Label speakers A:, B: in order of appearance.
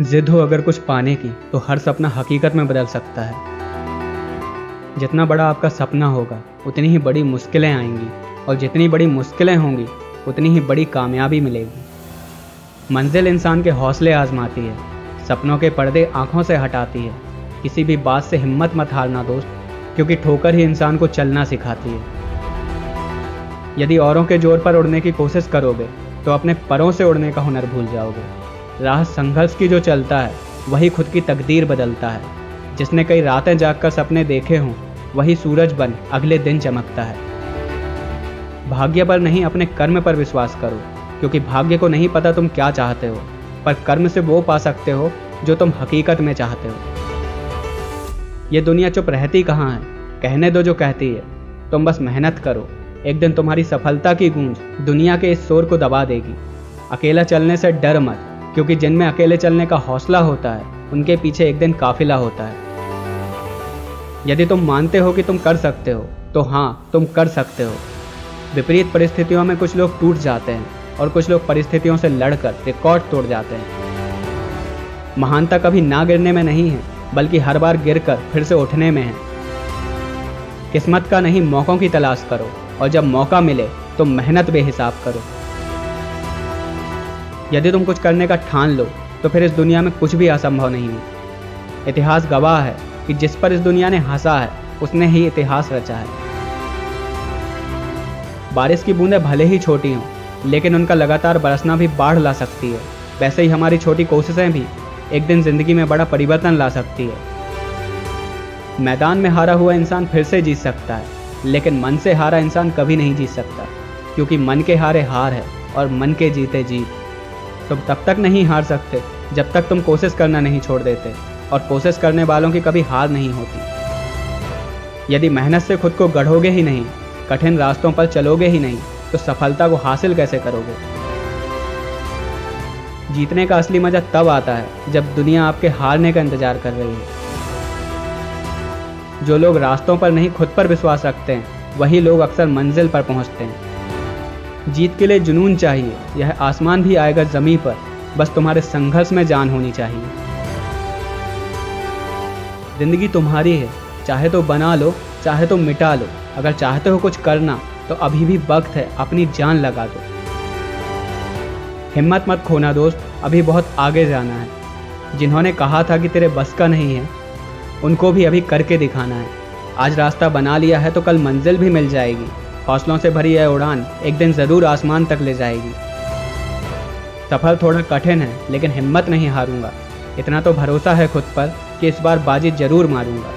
A: जिद हो अगर कुछ पाने की तो हर सपना हकीकत में बदल सकता है। जितना बड़ा आपका सपना होगा, उतनी ही बड़ी मुश्किलें आएँगी, और जितनी बड़ी मुश्किलें होंगी, उतनी ही बड़ी कामयाबी मिलेगी। मंजिल इंसान के हौसले आजमाती है, सपनों के पर्दे आँखों से हटाती है। किसी भी बात से हिम्मत मत हारना दोस्त, क्योंकि ठोकर ही इंसान को चलना सिखाती है। यदि औरों के ज़ोर पर उड़ने की कोशिश करोगे तो अपने परों से उड़ने का हुनर भूल जाओगे। राह संघर्ष की जो चलता है, वही खुद की तकदीर बदलता है। जिसने कई रातें जागकर सपने देखे हों, वही सूरज बन अगले दिन चमकता है। भाग्य पर नहीं, अपने कर्म पर विश्वास करो, क्योंकि भाग्य को नहीं पता तुम क्या चाहते हो, पर कर्म से वो पा सकते हो, जो तुम हकीकत में चाहते हो। ये दुनिया चुप रहती कहाँ है? कहने दो जो कहती है। तुम बस मेहनत करो। एक दिन तुम्हारी सफलता की गूंज दुनिया के इस शोर को दबा देगी। अकेला चलने से डर मत। क्योंकि जिनमें अकेले चलने का हौसला होता है, उनके पीछे एक दिन काफिला होता है। यदि तुम मानते हो कि तुम कर सकते हो तो हाँ तुम कर सकते हो। विपरीत परिस्थितियों में कुछ लोग टूट जाते हैं और कुछ लोग परिस्थितियों से लड़कर रिकॉर्ड तोड़ जाते हैं। महानता कभी ना गिरने में नहीं है, बल्कि हर बार गिरकर फिर से उठने में है। किस्मत का नहीं, मौक़ों की तलाश करो, और जब मौका मिले तो मेहनत बेहिसाब करो। यदि तुम कुछ करने का ठान लो तो फिर इस दुनिया में कुछ भी असंभव नहीं है। इतिहास गवाह है कि जिस पर इस दुनिया ने हंसा है, उसने ही इतिहास रचा है। बारिश की बूंदें भले ही छोटी हों, लेकिन उनका लगातार बरसना भी बाढ़ ला सकती है। वैसे ही हमारी छोटी कोशिशें भी एक दिन ज़िंदगी में बड़ा परिवर्तन ला सकती है। मैदान में हारा हुआ इंसान फिर से जीत सकता है, लेकिन मन से हारा इंसान कभी नहीं जीत सकता, क्योंकि मन के हारे हार है और मन के जीते जीत। तुम तब तक नहीं हार सकते, जब तक तुम कोशिश करना नहीं छोड़ देते, और कोशिश करने वालों की कभी हार नहीं होती। यदि मेहनत से खुद को गढ़ोगे ही नहीं, कठिन रास्तों पर चलोगे ही नहीं तो सफलता को हासिल कैसे करोगे? जीतने का असली मज़ा तब आता है, जब दुनिया आपके हारने का इंतज़ार कर रही है। जो लोग रास्तों पर नहीं, खुद पर विश्वास रखते हैं, वही लोग अक्सर मंजिल पर पहुँचते हैं। जीत के लिए जुनून चाहिए। यह आसमान भी आएगा जमी पर। बस तुम्हारे संघर्ष में जान होनी चाहिए। ज़िंदगी तुम्हारी है। चाहे तो बना लो, चाहे तो मिटा लो। अगर चाहते हो कुछ करना तो अभी भी वक्त है। अपनी जान लगा दो। हिम्मत मत खोना दोस्त। अभी बहुत आगे जाना है। जिन्होंने कहा था कि तेरे बस का नहीं है, उनको भी अभी करके दिखाना है। आज रास्ता बना लिया है तो कल मंजिल भी मिल जाएगी। हौसलों से भरी यह उड़ान एक दिन ज़रूर आसमान तक ले जाएगी। सफ़र थोड़ा कठिन है, लेकिन हिम्मत नहीं हारूँगा। इतना तो भरोसा है खुद पर कि इस बार बाजी ज़रूर मारूँगा।